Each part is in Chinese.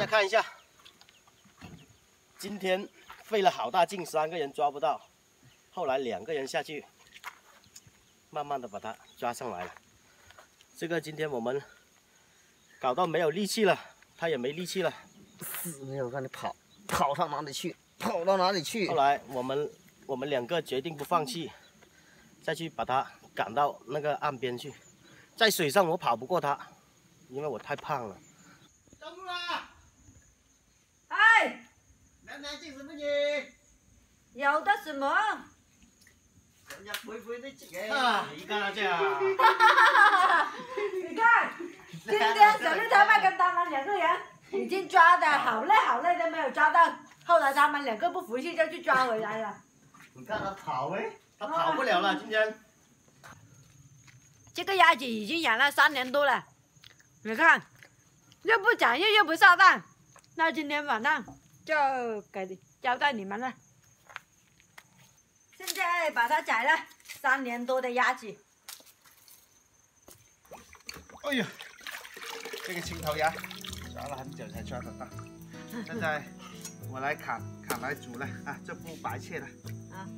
家看一下，今天费了好大劲，三个人抓不到，后来两个人下去，慢慢的把它抓上来了。这个今天我们搞到没有力气了，它也没力气了。死没有让你跑，跑到哪里去？跑到哪里去？后来我们我们两个决定不放弃，再去把它赶到那个岸边去。在水上我跑不过它，因为我太胖了。登陆啦！哎，有的什么？人家肥肥的这个。啊，一个这样。你看，今天小绿他们跟他们两个人已经抓的好累好累都没有抓到，后来他们两个不服气就去抓回来了。你看他跑哎，他跑不了了，今天。这个鸭子已经养了三年多了，你看，又不长肉又不下蛋，那今天晚上就给交代你们了。现在把它宰了，三年多的鸭子，哎呀，这个青头鸭抓了很久才抓得到，现在我来砍砍来煮了啊，这不白切了。啊。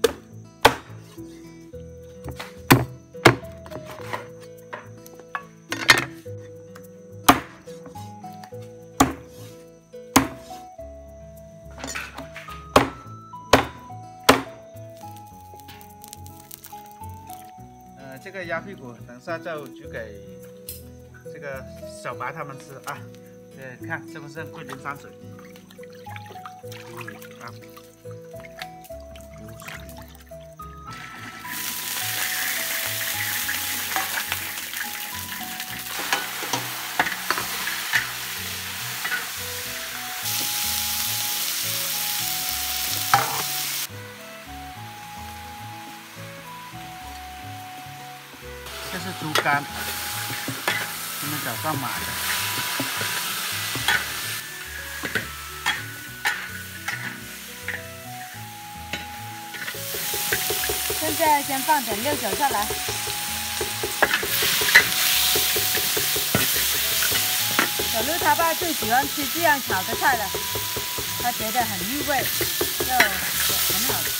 这个鸭屁股等下就煮给这个小白他们吃啊。对，看是不是桂林山水？啊。猪肝，今天早上买的。现在先放点料酒下来。小鹿他爸最喜欢吃这样炒的菜了，他觉得很入味，又很好吃。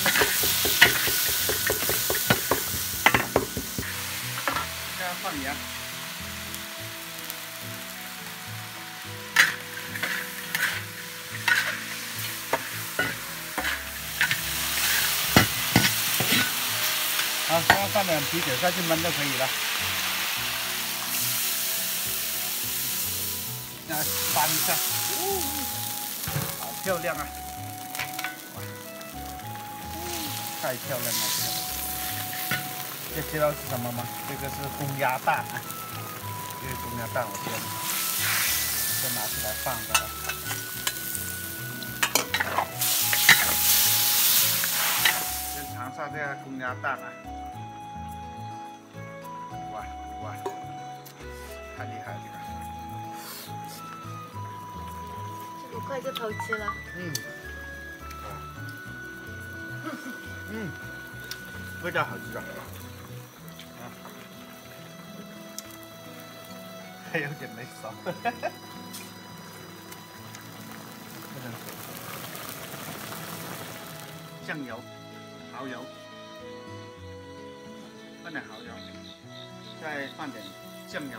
好，现在放点啤酒下去焖就可以了。那翻一下，好漂亮啊！太漂亮了！这知道是什么吗？这个是公鸭蛋啊，这个公鸭蛋我先先拿出来放着了。先尝尝这个公鸭蛋啊！哇哇，太厉害了！这么快就偷吃了？嗯，嗯，味道好吃啊！啊，还有点没熟，酱油、蚝油，放点蚝油，再放点酱油。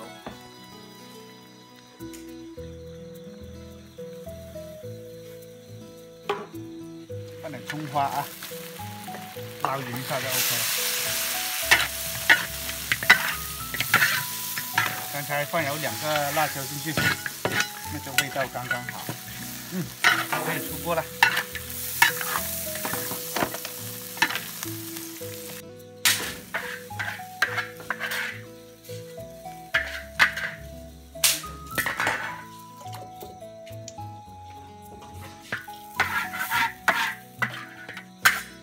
放点葱花啊，捞匀一下就 OK 了。刚才放有两个辣椒进去，那个味道刚刚好。嗯，可以出锅了。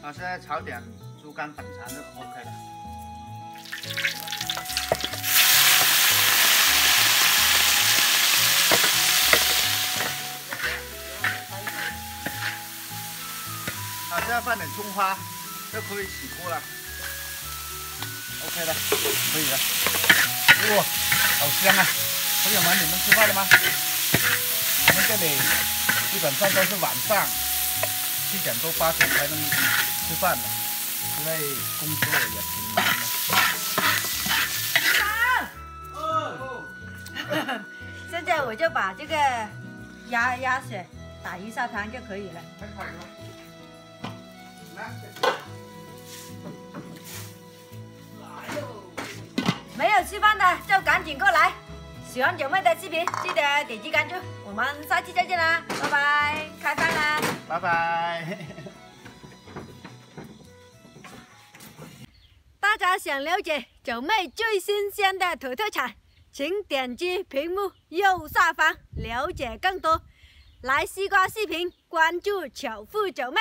好，现在炒点猪肝粉肠就 OK 了。放点葱花，就可以起锅了。OK 了，可以了。哇，好香啊！朋友们，你们吃饭了吗？我们这里基本上都是晚上七点多八点才能吃饭的，因为工作也挺忙的。现在我就把这个鸭鸭血打一下汤就可以了。没有吃饭的就赶紧过来。喜欢九妹的视频，记得点击关注。我们下期再见啦，拜拜，开饭啦！拜拜。大家想了解九妹最新鲜的土特产，请点击屏幕右下方了解更多。来西瓜视频，关注巧妇九妹。